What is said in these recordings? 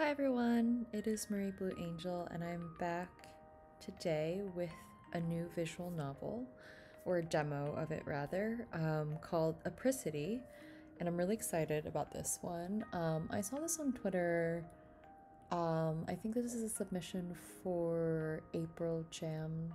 Hi everyone, it is Marie Blue Angel, and I'm back today with a new visual novel, or a demo of it rather, um, called Apricity, and I'm really excited about this one. Um, I saw this on Twitter. Um, I think this is a submission for April Jam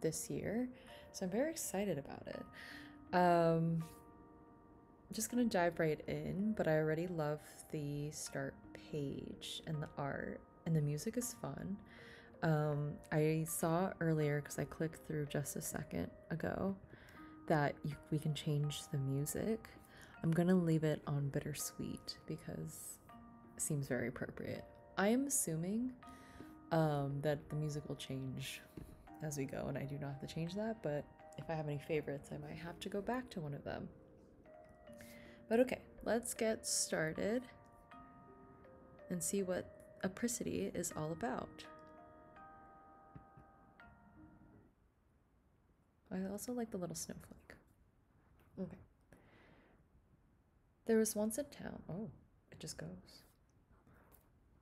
this year, so I'm very excited about it. Um, Just gonna dive right in, but I already love the start page and the art, and the music is fun. Um, I saw earlier because I clicked through just a second ago that you, we can change the music. I'm gonna leave it on bittersweet because it seems very appropriate. I am assuming um, that the music will change as we go, and I do not have to change that, but if I have any favorites, I might have to go back to one of them. But okay, let's get started and see what apricity is all about. I also like the little snowflake. Okay. There was once a town. Oh, it just goes.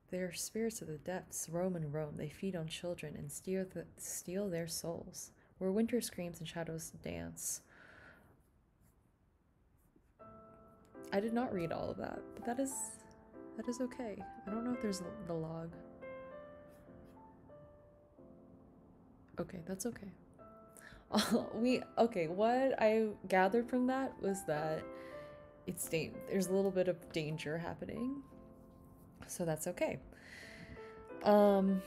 They are spirits of the depths, roam and roam. They feed on children and steal, the, steal their souls. Where winter screams and shadows dance. I did not read all of that, but that is that is okay. I don't know if there's the log. Okay, that's okay. we okay. What I gathered from that was that it's there's a little bit of danger happening, so that's okay. Um,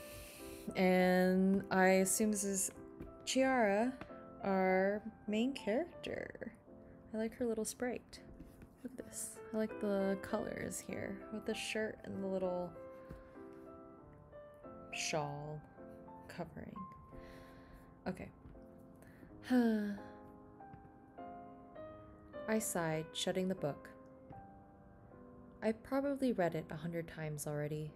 and I assume this is Chiara, our main character. I like her little sprite. This. I like the colors here with the shirt and the little shawl covering. Okay. I sighed, shutting the book. I probably read it a hundred times already.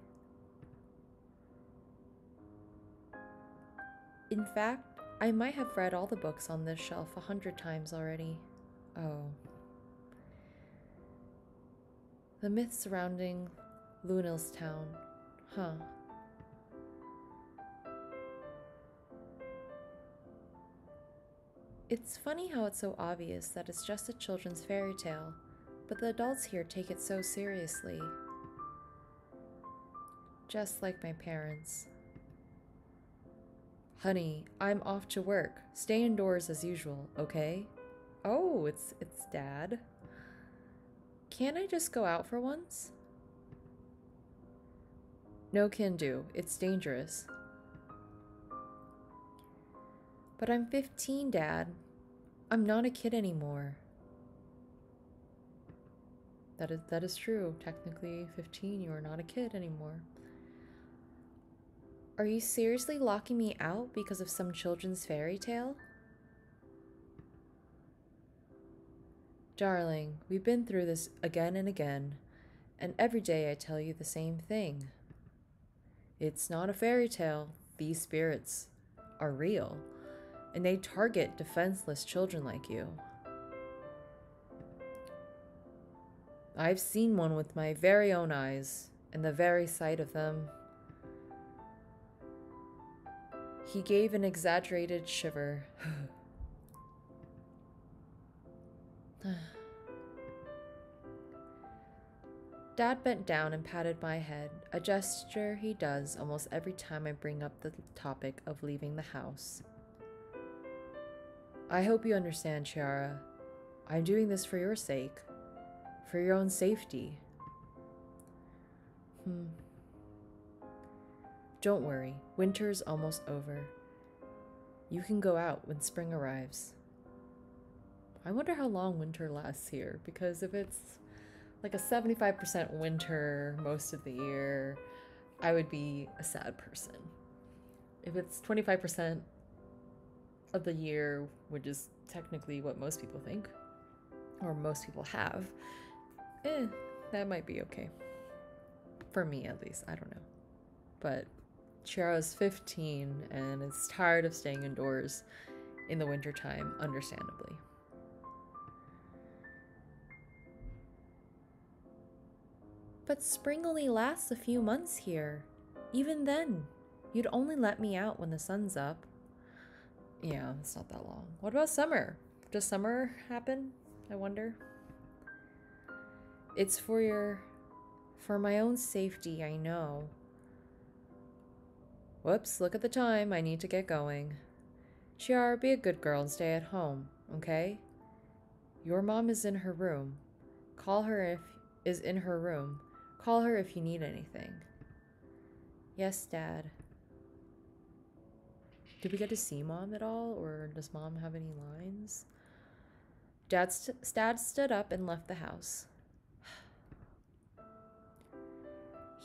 In fact, I might have read all the books on this shelf a hundred times already. Oh. The myth surrounding Lunelstown. Huh. It's funny how it's so obvious that it's just a children's fairy tale, but the adults here take it so seriously. Just like my parents. Honey, I'm off to work. Stay indoors as usual, okay? Oh, it's it's dad. Can't I just go out for once? No can do. It's dangerous. But I'm 15, Dad. I'm not a kid anymore. That is that is true. Technically 15, you are not a kid anymore. Are you seriously locking me out because of some children's fairy tale? Darling, we've been through this again and again, and every day I tell you the same thing. It's not a fairy tale. These spirits are real, and they target defenseless children like you. I've seen one with my very own eyes, and the very sight of them. He gave an exaggerated shiver. Dad bent down and patted my head, a gesture he does almost every time I bring up the topic of leaving the house. I hope you understand, Chiara. I'm doing this for your sake, for your own safety. Hmm. Don't worry, winter's almost over. You can go out when spring arrives. I wonder how long winter lasts here because if it's like a 75% winter most of the year, I would be a sad person. If it's 25% of the year, which is technically what most people think, or most people have, eh, that might be okay. For me, at least. I don't know. But Chiara's 15 and is tired of staying indoors in the wintertime, understandably. But spring only lasts a few months here. Even then, you'd only let me out when the sun's up. Yeah, it's not that long. What about summer? Does summer happen? I wonder. It's for your. for my own safety, I know. Whoops, look at the time. I need to get going. Chiara, be a good girl and stay at home, okay? Your mom is in her room. Call her if is in her room. Call her if you need anything. Yes, Dad. Did we get to see Mom at all, or does Mom have any lines? Dad, st- Dad stood up and left the house.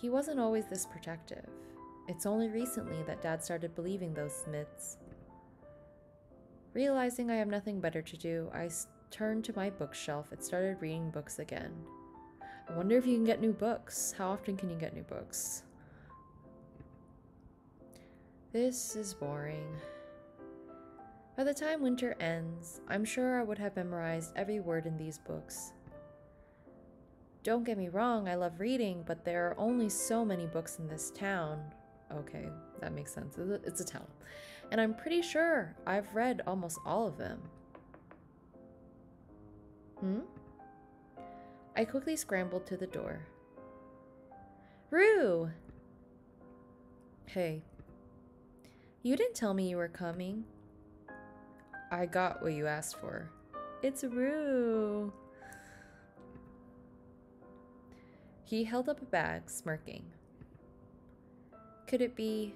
he wasn't always this protective. It's only recently that Dad started believing those myths. Realizing I have nothing better to do, I turned to my bookshelf and started reading books again. I wonder if you can get new books. How often can you get new books? This is boring. By the time winter ends, I'm sure I would have memorized every word in these books. Don't get me wrong, I love reading, but there are only so many books in this town. Okay, that makes sense. It's a town. And I'm pretty sure I've read almost all of them. Hmm? I quickly scrambled to the door. Rue! Hey. You didn't tell me you were coming. I got what you asked for. It's Rue. He held up a bag, smirking. Could it be.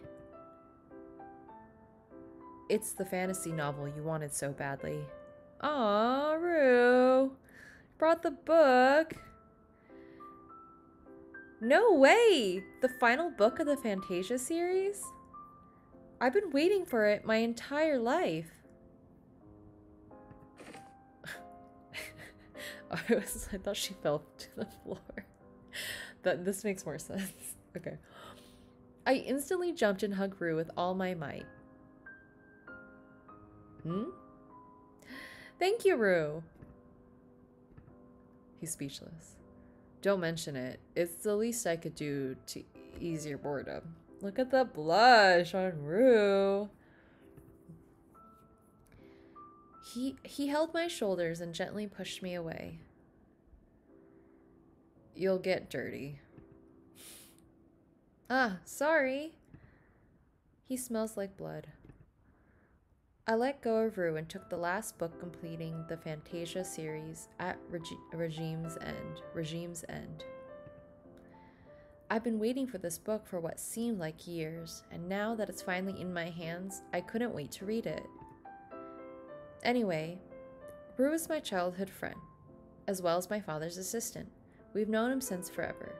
It's the fantasy novel you wanted so badly. Aw, Rue. Brought the book. No way! The final book of the Fantasia series? I've been waiting for it my entire life. I was I thought she fell to the floor. That this makes more sense. Okay. I instantly jumped and hugged Rue with all my might. Hmm? Thank you, Rue. He's speechless. Don't mention it. It's the least I could do to ease your boredom. Look at the blush on Rue. He he held my shoulders and gently pushed me away. You'll get dirty. Ah, sorry. He smells like blood. I let go of Rue and took the last book completing the Fantasia series at Regi- Regime's End. Regime's End. I've been waiting for this book for what seemed like years, and now that it's finally in my hands, I couldn't wait to read it. Anyway, Rue is my childhood friend, as well as my father's assistant. We've known him since forever.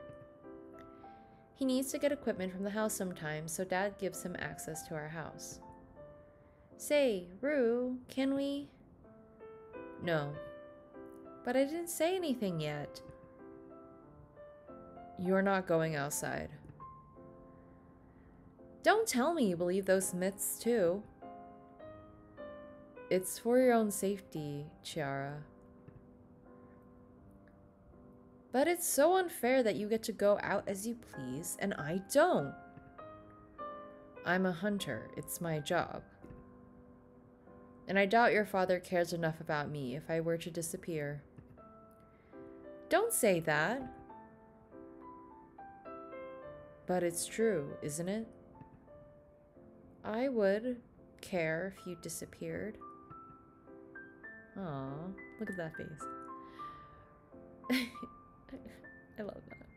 He needs to get equipment from the house sometimes, so Dad gives him access to our house. Say, Rue, can we? No. But I didn't say anything yet. You're not going outside. Don't tell me you believe those myths too. It's for your own safety, Chiara. But it's so unfair that you get to go out as you please and I don't. I'm a hunter, it's my job. And I doubt your father cares enough about me if I were to disappear. Don't say that. But it's true, isn't it? I would care if you disappeared. Aw, look at that face. I love that.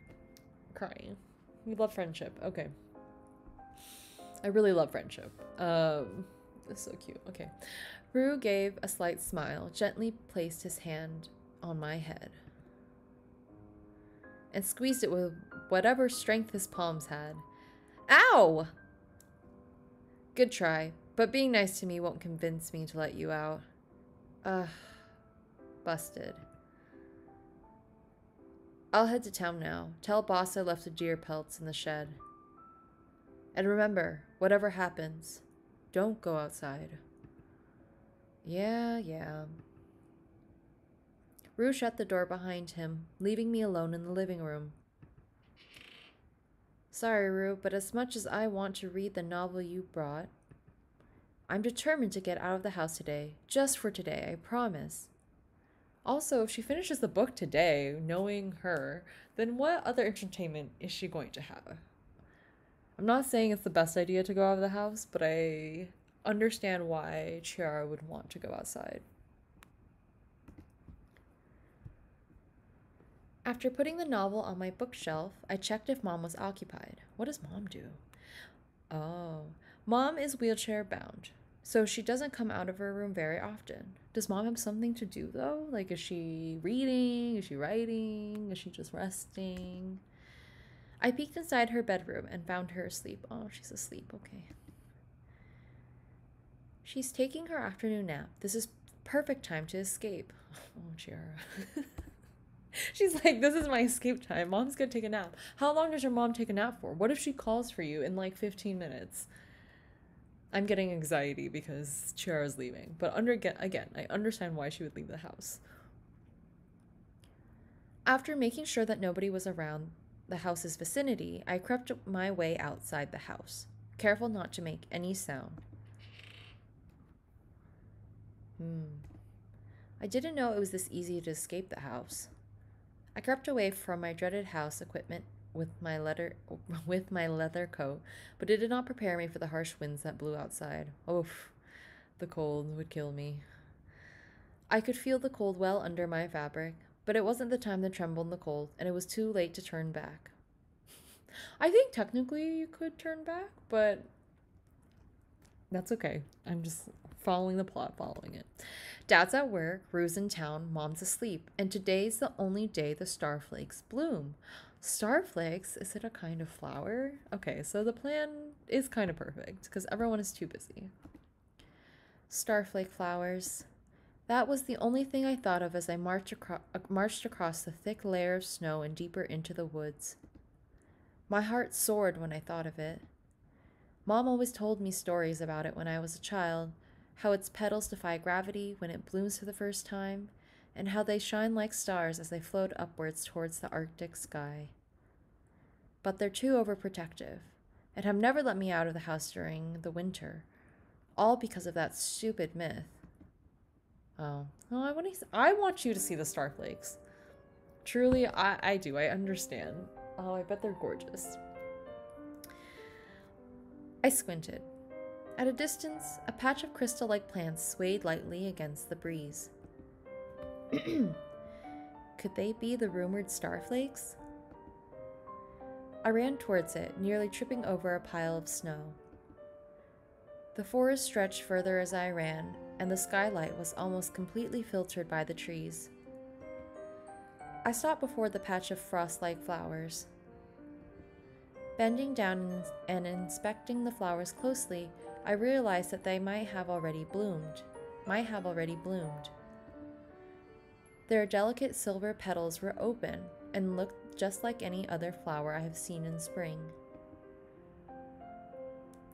Crying. We love friendship. Okay. I really love friendship. Um, it's so cute. Okay. Rue gave a slight smile, gently placed his hand on my head, and squeezed it with whatever strength his palms had. Ow! Good try, but being nice to me won't convince me to let you out. Ugh. Busted. I'll head to town now. Tell boss I left the deer pelts in the shed. And remember, whatever happens, don't go outside. Yeah, yeah. Rue shut the door behind him, leaving me alone in the living room. Sorry, Rue, but as much as I want to read the novel you brought, I'm determined to get out of the house today. Just for today, I promise. Also, if she finishes the book today, knowing her, then what other entertainment is she going to have? I'm not saying it's the best idea to go out of the house, but I understand why Chiara would want to go outside. After putting the novel on my bookshelf, I checked if mom was occupied. What does mom do? Oh, mom is wheelchair bound, so she doesn't come out of her room very often. Does mom have something to do though? Like, is she reading? Is she writing? Is she just resting? I peeked inside her bedroom and found her asleep. Oh, she's asleep. Okay. She's taking her afternoon nap. This is perfect time to escape. Oh, Chiara. She's like, this is my escape time. Mom's gonna take a nap. How long does your mom take a nap for? What if she calls for you in like 15 minutes? I'm getting anxiety because Chiara's leaving. But under again, I understand why she would leave the house. After making sure that nobody was around the house's vicinity, I crept my way outside the house, careful not to make any sound. Hmm. I didn't know it was this easy to escape the house. I crept away from my dreaded house equipment with my leather with my leather coat, but it did not prepare me for the harsh winds that blew outside. Oof, the cold would kill me. I could feel the cold well under my fabric, but it wasn't the time to tremble in the cold, and it was too late to turn back. I think technically you could turn back, but that's okay. I'm just following the plot, following it. Dad's at work, Rue's in town, Mom's asleep, and today's the only day the starflakes bloom. Starflakes, is it a kind of flower? Okay, so the plan is kind of perfect because everyone is too busy. Starflake flowers. That was the only thing I thought of as I marched, acro- uh, marched across the thick layer of snow and deeper into the woods. My heart soared when I thought of it. Mom always told me stories about it when I was a child, how its petals defy gravity when it blooms for the first time, and how they shine like stars as they float upwards towards the Arctic sky. But they're too overprotective, and have never let me out of the house during the winter, all because of that stupid myth. Oh, oh I want to. I want you to see the starflakes. Truly, I, I do. I understand. Oh, I bet they're gorgeous. I squinted. At a distance, a patch of crystal like plants swayed lightly against the breeze. Could they be the rumored starflakes? I ran towards it, nearly tripping over a pile of snow. The forest stretched further as I ran, and the skylight was almost completely filtered by the trees. I stopped before the patch of frost like flowers. Bending down and inspecting the flowers closely, I realized that they might have already bloomed, might have already bloomed. Their delicate silver petals were open and looked just like any other flower I have seen in spring.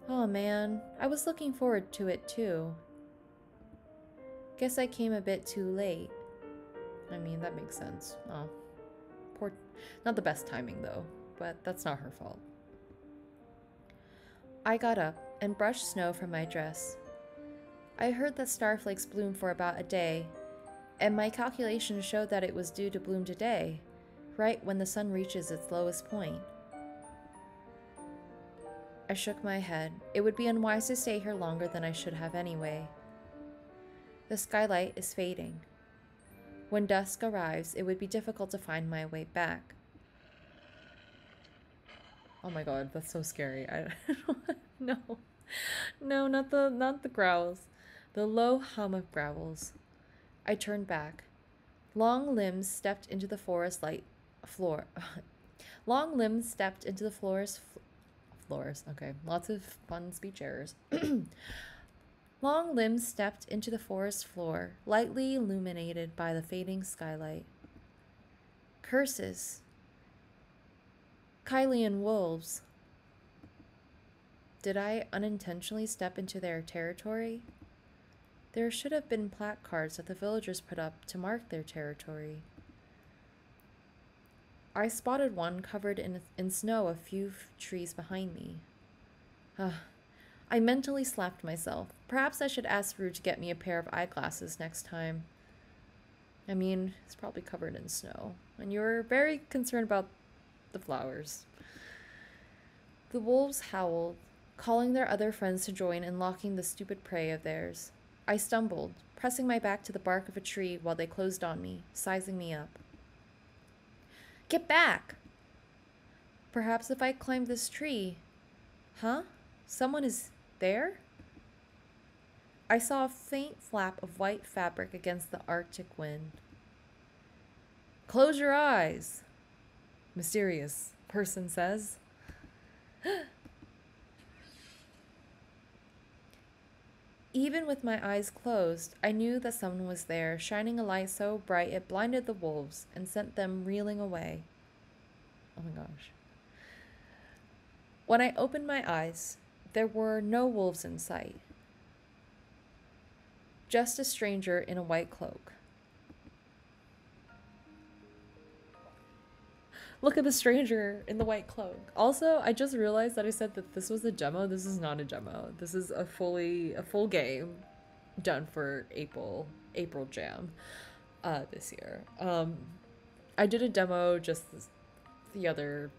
Oh man, I was looking forward to it too. Guess I came a bit too late. I mean, that makes sense. Oh, poor. Not the best timing though, but that's not her fault. I got up and brushed snow from my dress. I heard that starflakes bloom for about a day, and my calculations showed that it was due to bloom today, right when the sun reaches its lowest point. I shook my head. It would be unwise to stay here longer than I should have anyway. The skylight is fading. When dusk arrives, it would be difficult to find my way back. Oh my god, that's so scary. I no. No, not the not the growls. The low hum of growls. I turned back. Long limbs stepped into the forest light floor. Long limbs stepped into the forest fl- floors. Okay, lots of fun speech errors. Long limbs stepped into the forest floor, lightly illuminated by the fading skylight. Curses, Kylian wolves. Did I unintentionally step into their territory? There should have been placards that the villagers put up to mark their territory. I spotted one covered in, in snow a few trees behind me. Ah, I mentally slapped myself. Perhaps I should ask Rue to get me a pair of eyeglasses next time. I mean, it's probably covered in snow, and you're very concerned about the flowers. The wolves howled, calling their other friends to join in locking the stupid prey of theirs. I stumbled, pressing my back to the bark of a tree while they closed on me, sizing me up. Get back! Perhaps if I climb this tree. Huh? Someone is there? I saw a faint flap of white fabric against the arctic wind. Close your eyes, mysterious person says. Even with my eyes closed, I knew that someone was there, shining a light so bright it blinded the wolves and sent them reeling away. Oh my gosh. When I opened my eyes, there were no wolves in sight, just a stranger in a white cloak. Look at the stranger in the white cloak. Also, I just realized that I said that this was a demo. This is not a demo. This is a fully a full game done for April April Jam uh, this year. Um, I did a demo just this, the other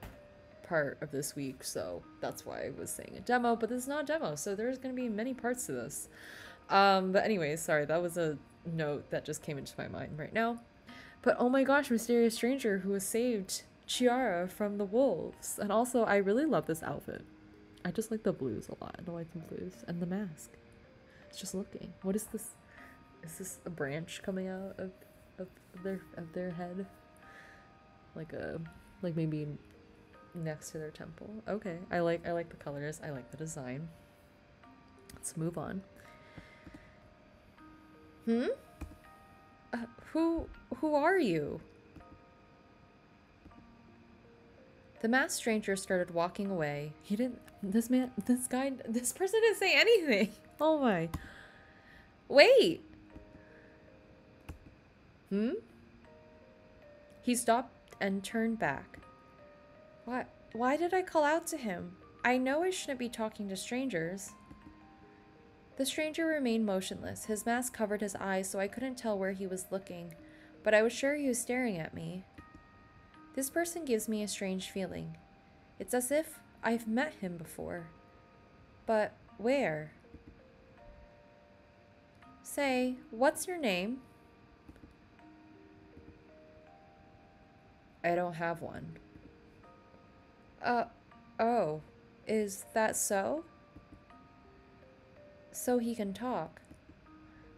part of this week, so that's why I was saying a demo. But this is not a demo, so there's going to be many parts to this. Um, but anyways, sorry, that was a note that just came into my mind right now. But oh my gosh, mysterious stranger who was saved Chiara from the wolves. And also, I really love this outfit. I just like the blues a lot, the whites and blues, and the mask. It's just looking. What is this? Is this a branch coming out of, of their of their head? Like a like maybe next to their temple. Okay, I like I like the colors. I like the design. Let's move on. Hmm. Uh, who who are you? The masked stranger started walking away. He didn't. This man. This guy. This person didn't say anything. Oh my. Wait. Hmm? He stopped and turned back. What? Why did I call out to him? I know I shouldn't be talking to strangers. The stranger remained motionless. His mask covered his eyes, so I couldn't tell where he was looking, but I was sure he was staring at me. This person gives me a strange feeling. It's as if I've met him before. But where? Say, what's your name? I don't have one. Uh, oh, is that so? So he can talk.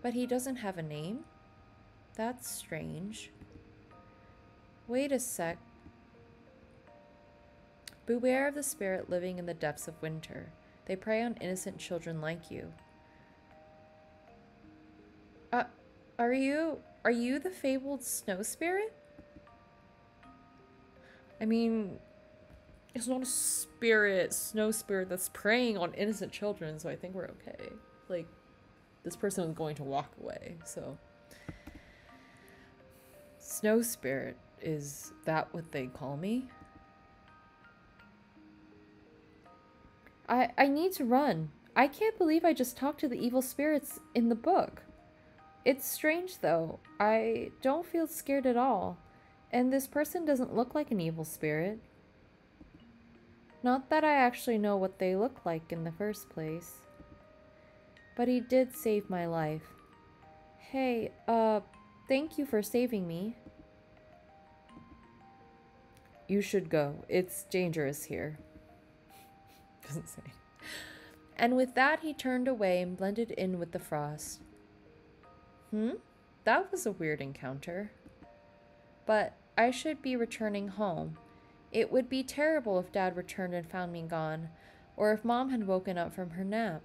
But he doesn't have a name? That's strange. Wait a sec. Beware of the spirit living in the depths of winter. They prey on innocent children like you. Uh, are you are you the fabled snow spirit? I mean, it's not a spirit, snow spirit that's preying on innocent children, so I think we're okay. Like, this person is going to walk away, so. Snow spirit, is that what they call me? I, I need to run. I can't believe I just talked to the evil spirits in the book. It's strange, though. I don't feel scared at all. And this person doesn't look like an evil spirit. Not that I actually know what they look like in the first place. But he did save my life. Hey, uh, thank you for saving me. You should go. It's dangerous here. Doesn't say. And with that, he turned away and blended in with the frost. Hmm? That was a weird encounter. But I should be returning home. It would be terrible if Dad returned and found me gone, or if Mom had woken up from her nap.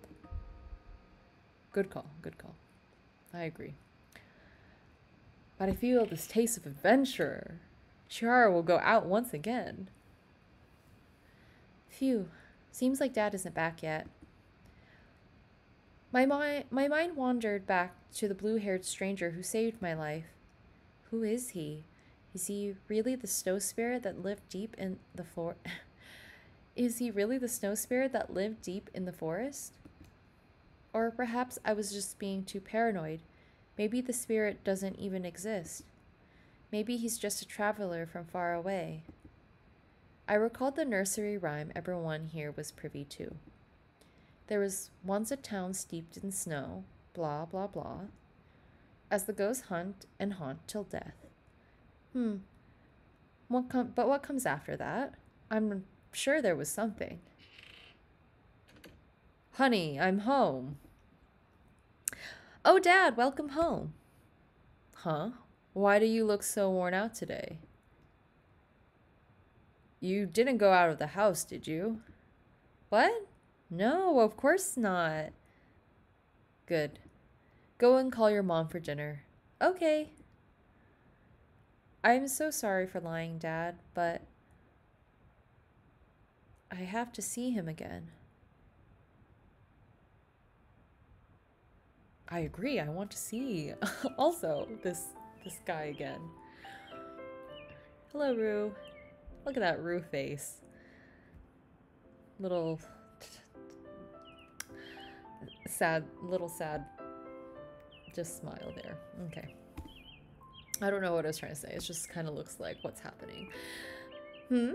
Good call, good call. I agree. But I feel this taste of adventure. Chiara will go out once again. Phew, Seems like Dad isn't back yet. My, mi- my mind wandered back to the blue haired stranger who saved my life. Who is he? Is he really the snow spirit that lived deep in the for Is he really the snow spirit that lived deep in the forest? Or perhaps I was just being too paranoid. Maybe the spirit doesn't even exist. Maybe he's just a traveler from far away. I recalled the nursery rhyme everyone here was privy to. There was once a town steeped in snow, blah, blah, blah, as the ghosts hunt and haunt till death. Hmm. What com- but what comes after that? I'm sure there was something. Honey, I'm home. Oh, Dad, welcome home. Huh? Why do you look so worn out today? You didn't go out of the house, did you? What? No, of course not. Good. Go and call your mom for dinner. Okay. I'm so sorry for lying, Dad, but I have to see him again. I agree. I want to see also this this guy again. Hello, Rue. Look at that Rue face. Little sad, little sad. Just smile there. Okay. I don't know what I was trying to say. It just kind of looks like what's happening. Hmm?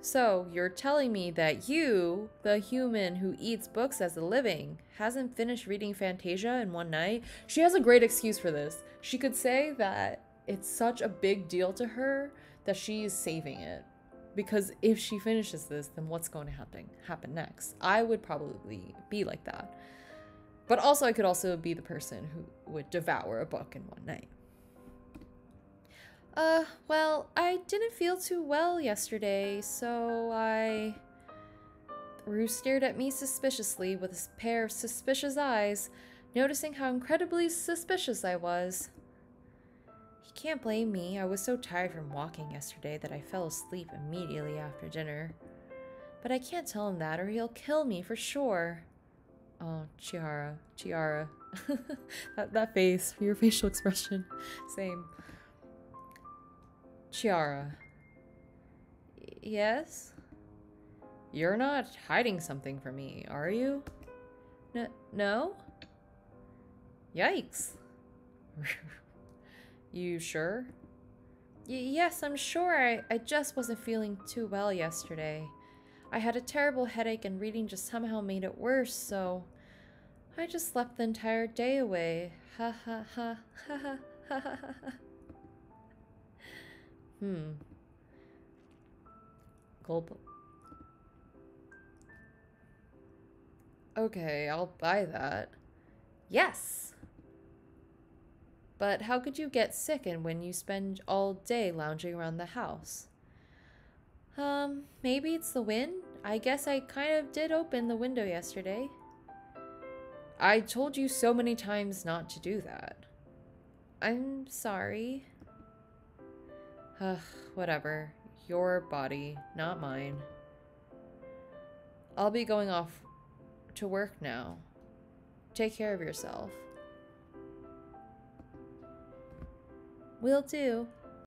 So, you're telling me that you, the human who eats books as a living, hasn't finished reading Fantasia in one night? She has a great excuse for this. She could say that it's such a big deal to her that she is saving it. Because if she finishes this, then what's going to happen happen next? I would probably be like that. But also I could also be the person who would devour a book in one night. Uh, well, I didn't feel too well yesterday, so I. Rue stared at me suspiciously with a pair of suspicious eyes, noticing how incredibly suspicious I was. Can't blame me. I was so tired from walking yesterday that I fell asleep immediately after dinner. But I can't tell him that or he'll kill me for sure. Oh, Chiara. Chiara. that, that face, your facial expression. Same. Chiara. yes? You're not hiding something from me, are you? N no? Yikes. you sure? Y yes, I'm sure. I, I just wasn't feeling too well yesterday. I had a terrible headache and reading just somehow made it worse, so I just slept the entire day away. Ha ha ha ha ha ha ha ha. Hmm. Gulp. Okay, I'll buy that. Yes! But how could you get sick and when you spend all day lounging around the house? Um, maybe it's the wind? I guess I kind of did open the window yesterday. I told you so many times not to do that. I'm sorry. Ugh, whatever. Your body, not mine. I'll be going off to work now. Take care of yourself. Will do.